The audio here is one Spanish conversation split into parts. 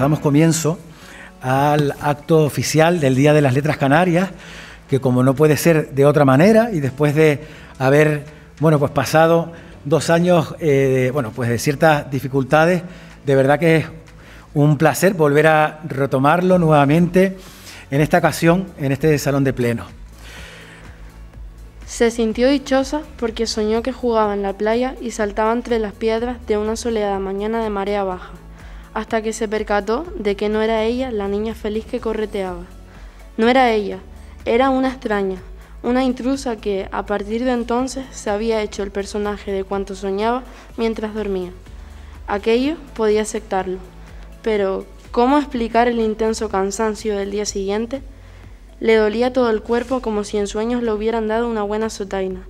damos comienzo al acto oficial del Día de las Letras Canarias, que como no puede ser de otra manera, y después de haber bueno, pues pasado dos años eh, bueno, pues de ciertas dificultades, de verdad que es un placer volver a retomarlo nuevamente en esta ocasión, en este salón de pleno. Se sintió dichosa porque soñó que jugaba en la playa y saltaba entre las piedras de una soleada mañana de marea baja, hasta que se percató de que no era ella la niña feliz que correteaba. No era ella, era una extraña, una intrusa que, a partir de entonces, se había hecho el personaje de cuanto soñaba mientras dormía. Aquello podía aceptarlo, pero ¿cómo explicar el intenso cansancio del día siguiente? Le dolía todo el cuerpo como si en sueños le hubieran dado una buena sotaina,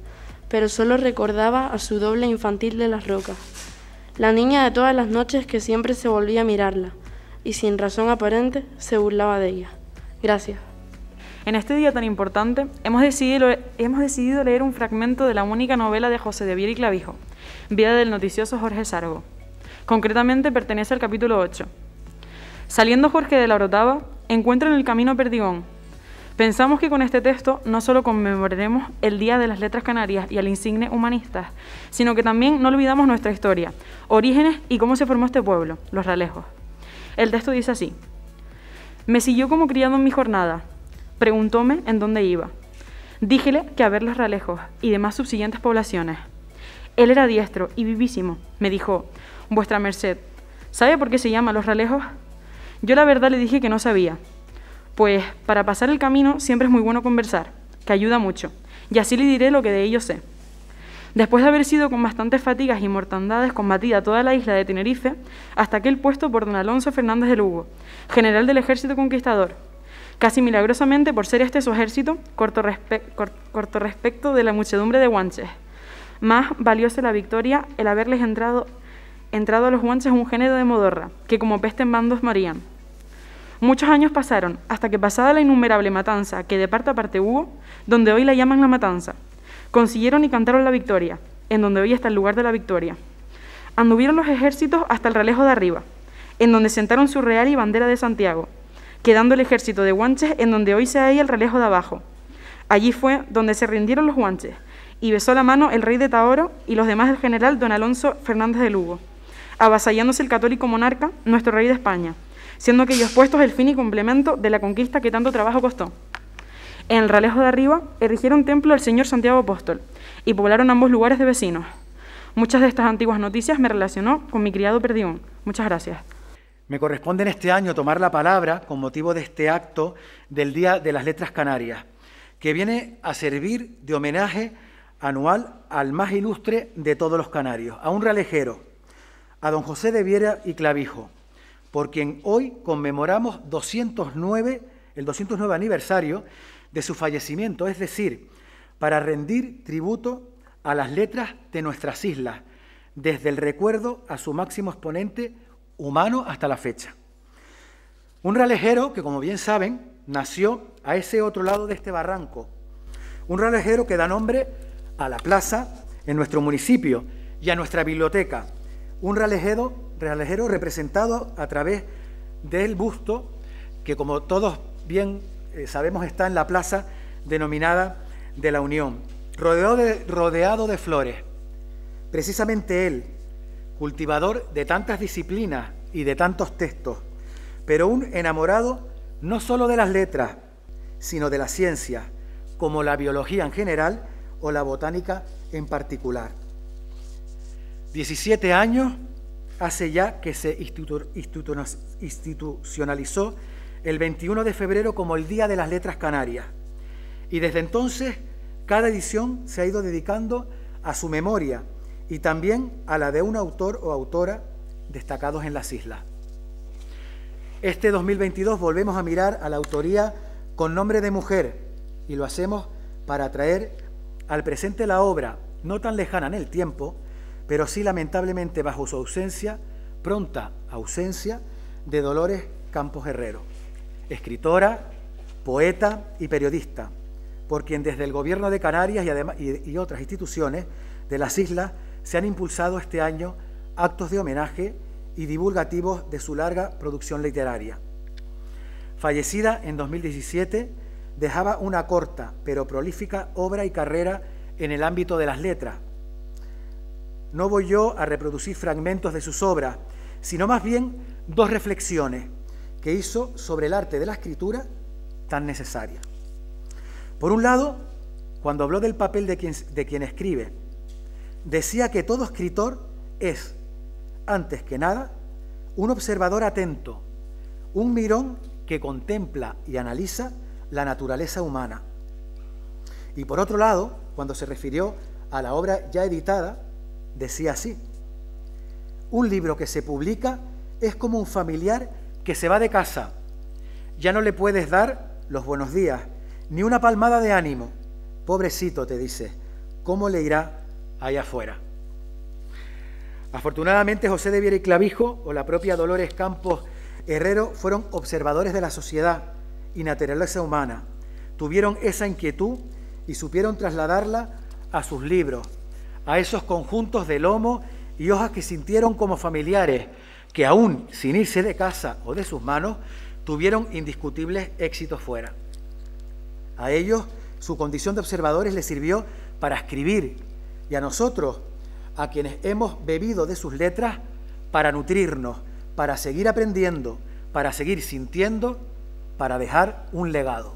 pero solo recordaba a su doble infantil de las rocas, la niña de todas las noches que siempre se volvía a mirarla, y sin razón aparente se burlaba de ella. Gracias. En este día tan importante, hemos decidido, leer un fragmento de la única novela de José de Viera y Clavijo, Vida del noticioso Jorge Sargo. Concretamente pertenece al capítulo 8. Saliendo Jorge de la Orotava, encuentra en el camino Perdigón, Pensamos que con este texto no solo conmemoraremos el Día de las Letras Canarias y al insigne humanistas, sino que también no olvidamos nuestra historia, orígenes y cómo se formó este pueblo, los Ralejos. El texto dice así: Me siguió como criado en mi jornada, preguntóme en dónde iba. Díjele que a ver los Ralejos y demás subsiguientes poblaciones. Él era diestro y vivísimo. Me dijo, Vuestra merced, ¿sabe por qué se llama los Ralejos? Yo la verdad le dije que no sabía, pues para pasar el camino siempre es muy bueno conversar, que ayuda mucho, y así le diré lo que de ello sé. Después de haber sido con bastantes fatigas y mortandades combatida toda la isla de Tenerife, hasta aquel puesto por don Alonso Fernández de Lugo, general del ejército conquistador, casi milagrosamente por ser este su ejército, corto, respecto de la muchedumbre de guanches. Más valióse la victoria el haberles entrado, entrado a los guanches un género de modorra, que como peste en bandos morían. Muchos años pasaron hasta que pasada la innumerable matanza que de parte a parte hubo, donde hoy la llaman la matanza, consiguieron y cantaron la victoria, en donde hoy está el lugar de la victoria. Anduvieron los ejércitos hasta el ralejo de arriba, en donde sentaron su real y bandera de Santiago, quedando el ejército de guanches en donde hoy se halla el ralejo de abajo. Allí fue donde se rindieron los guanches, y besó la mano el rey de Taoro y los demás del general don Alonso Fernández de Lugo, avasallándose el católico monarca, nuestro rey de España siendo aquellos puestos el fin y complemento de la conquista que tanto trabajo costó. En el Ralejo de Arriba erigieron templo al Señor Santiago Apóstol y poblaron ambos lugares de vecinos. Muchas de estas antiguas noticias me relacionó con mi criado Perdión. Muchas gracias. Me corresponde en este año tomar la palabra con motivo de este acto del Día de las Letras Canarias, que viene a servir de homenaje anual al más ilustre de todos los canarios, a un realejero, a don José de Viera y Clavijo, por quien hoy conmemoramos 209, el 209 aniversario de su fallecimiento, es decir, para rendir tributo a las letras de nuestras islas, desde el recuerdo a su máximo exponente humano hasta la fecha. Un relejero que, como bien saben, nació a ese otro lado de este barranco. Un relejero que da nombre a la plaza en nuestro municipio y a nuestra biblioteca. Un relejero realejero representado a través del busto que, como todos bien eh, sabemos, está en la plaza denominada de la Unión, rodeado de, rodeado de flores. Precisamente él, cultivador de tantas disciplinas y de tantos textos, pero un enamorado no solo de las letras, sino de la ciencia, como la biología en general o la botánica en particular. 17 años hace ya que se institucionalizó el 21 de febrero como el Día de las Letras Canarias. Y desde entonces cada edición se ha ido dedicando a su memoria y también a la de un autor o autora destacados en las islas. Este 2022 volvemos a mirar a la autoría con nombre de mujer y lo hacemos para traer al presente la obra, no tan lejana en el tiempo, pero sí lamentablemente bajo su ausencia, pronta ausencia, de Dolores Campos Herrero, escritora, poeta y periodista, por quien desde el Gobierno de Canarias y, además, y, otras instituciones de las islas se han impulsado este año actos de homenaje y divulgativos de su larga producción literaria. Fallecida en 2017, dejaba una corta pero prolífica obra y carrera en el ámbito de las letras. No voy yo a reproducir fragmentos de sus obras, sino más bien dos reflexiones que hizo sobre el arte de la escritura tan necesaria. Por un lado, cuando habló del papel de quien, de quien escribe, decía que todo escritor es, antes que nada, un observador atento, un mirón que contempla y analiza la naturaleza humana. Y por otro lado, cuando se refirió a la obra ya editada, decía así, un libro que se publica es como un familiar que se va de casa. Ya no le puedes dar los buenos días, ni una palmada de ánimo. Pobrecito, te dice, ¿cómo le irá allá afuera? Afortunadamente, José de Viera y Clavijo o la propia Dolores Campos Herrero fueron observadores de la sociedad y naturaleza humana. Tuvieron esa inquietud y supieron trasladarla a sus libros, a esos conjuntos de lomo y hojas que sintieron como familiares, que aún sin irse de casa o de sus manos, tuvieron indiscutibles éxitos fuera. A ellos su condición de observadores les sirvió para escribir y a nosotros, a quienes hemos bebido de sus letras, para nutrirnos, para seguir aprendiendo, para seguir sintiendo, para dejar un legado.